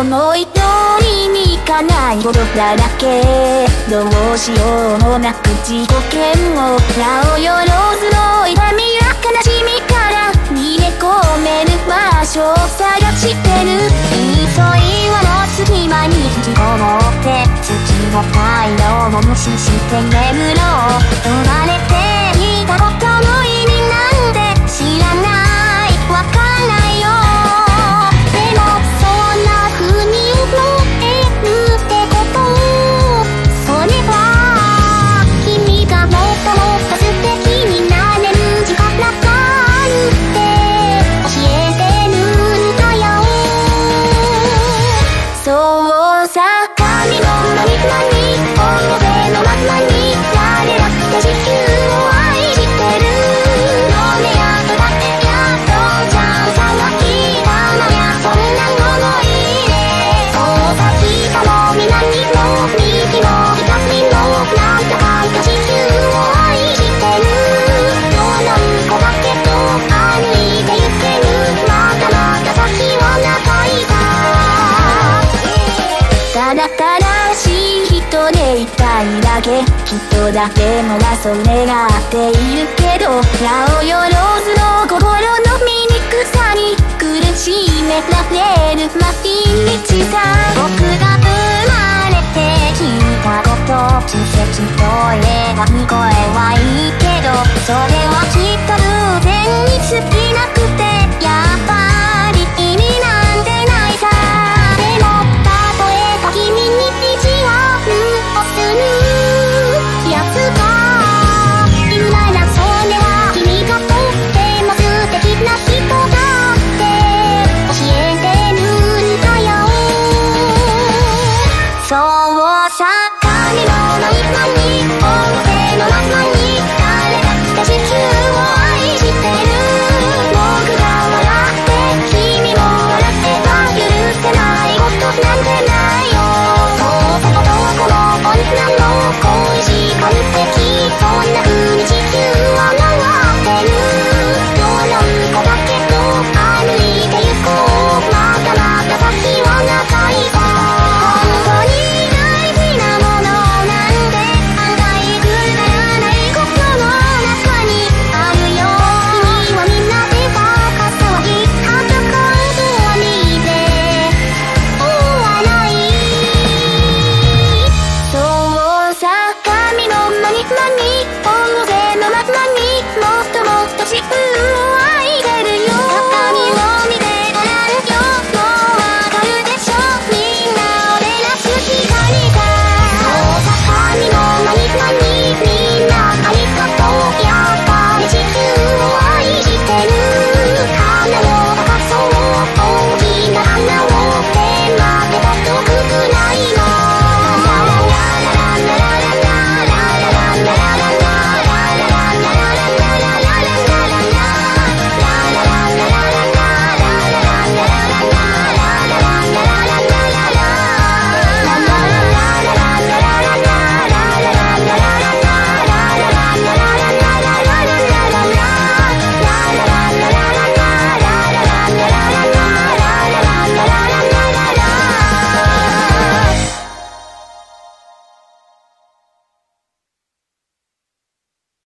思い通りにいかないことだらけどうしようもなく自己嫌悪なおよろずの痛みや悲しみから逃げ込める場所を探してる嘘いわの隙間に引きこもって月の太陽も無視して眠ろう。生まれだけもがそれがっているけどなおよろずの心の醜さに苦しめられる毎日さ僕が生まれて聞いたこと奇跡と言えば声はいいけどそれいつのに大勢のままもっともっと自分を愛